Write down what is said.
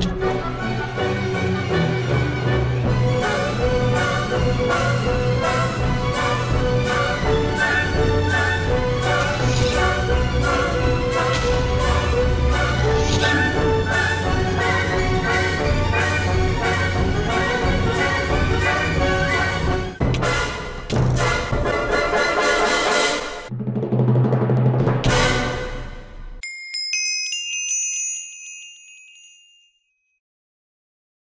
ちょっと。